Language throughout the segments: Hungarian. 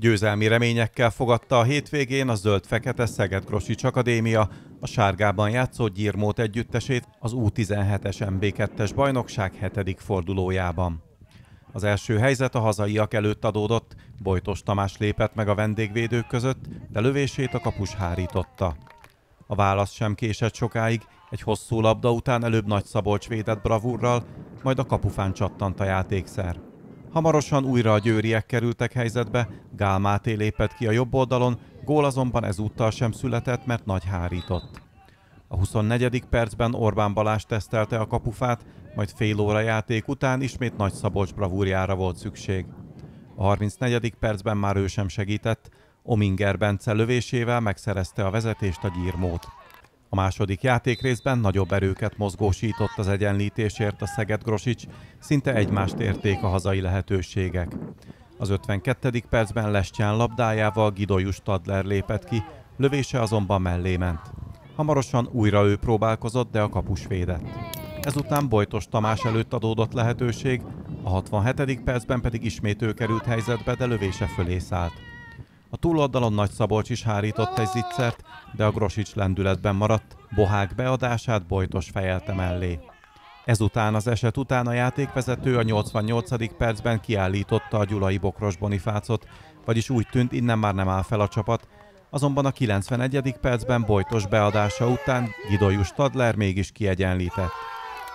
Győzelmi reményekkel fogadta a hétvégén a zöld-fekete Szeged Grosics Akadémia a sárgában játszó Gyirmót együttesét az U17-es MB2-es bajnokság hetedik fordulójában. Az első helyzet a hazaiak előtt adódott, Bojtos Tamás lépett meg a vendégvédők között, de lövését a kapus hárította. A válasz sem késett sokáig, egy hosszú labda után előbb Nagy Szabolcs védett bravúrral, majd a kapufán csattant a játékszer. Hamarosan újra a győriek kerültek helyzetbe, Gál Máté lépett ki a jobb oldalon, gól azonban ezúttal sem született, mert nagy hárított. A 24. percben Orbán Balázs tesztelte a kapufát, majd fél óra játék után ismét Nagy Szabolcs bravúrjára volt szükség. A 34. percben már ő sem segített, Ominger Bence lövésével megszerezte a vezetést a gyírmót. A második játékrészben nagyobb erőket mozgósított az egyenlítésért a Szeged Grosics, szinte egymást érték a hazai lehetőségek. Az 52. percben Lestyán labdájával Gidojus Tadler lépett ki, lövése azonban mellé ment. Hamarosan újra ő próbálkozott, de a kapus védett. Ezután Bojtos Tamás előtt adódott lehetőség, a 67. percben pedig ismét ő került helyzetbe, de lövése fölé szállt. A túloldalon Nagy Szabolcs is hárított egy zicsert, de a Grosics lendületben maradt, Bohák beadását Bojtos fejelte mellé. Ezután az eset után a játékvezető a 88. percben kiállította a Gyulai Bokros Bonifácot, vagyis úgy tűnt, innen már nem áll fel a csapat, azonban a 91. percben Bojtos beadása után Gidojus Stadler mégis kiegyenlített.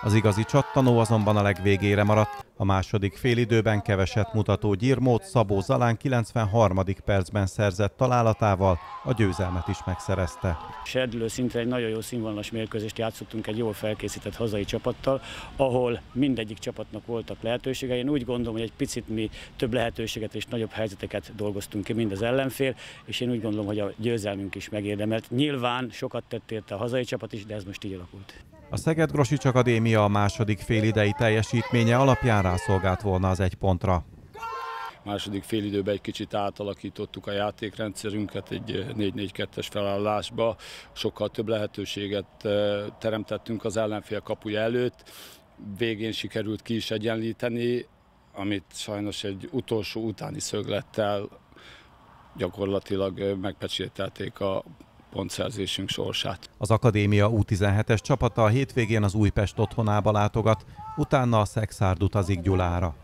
Az igazi csattanó azonban a legvégére maradt, a második félidőben keveset mutató Gyirmót Szabó Zalán 93. percben szerzett találatával a győzelmet is megszerezte. Serdülő szintre egy nagyon jó színvonalas mérkőzést játszottunk egy jól felkészített hazai csapattal, ahol mindegyik csapatnak voltak lehetőségei. Én úgy gondolom, hogy egy picit mi több lehetőséget és nagyobb helyzeteket dolgoztunk ki, mind az ellenfél, és én úgy gondolom, hogy a győzelmünk is megérdemelt. Nyilván sokat tett érte a hazai csapat is, de ez most így alakult. A Szeged Grosics Akadémia a második félidei teljesítménye alapján rászolgált volna az egy pontra. Második félidőben egy kicsit átalakítottuk a játékrendszerünket egy 4-4-2-es felállásba. Sokkal több lehetőséget teremtettünk az ellenfél kapuja előtt. Végén sikerült ki is egyenlíteni, amit sajnos egy utolsó utáni szöglettel gyakorlatilag megpecsételték a pontszerzésünk sorsát. Az Akadémia U17-es csapata a hétvégén az Újpest otthonába látogat, utána a Szexárd utazik Gyulára.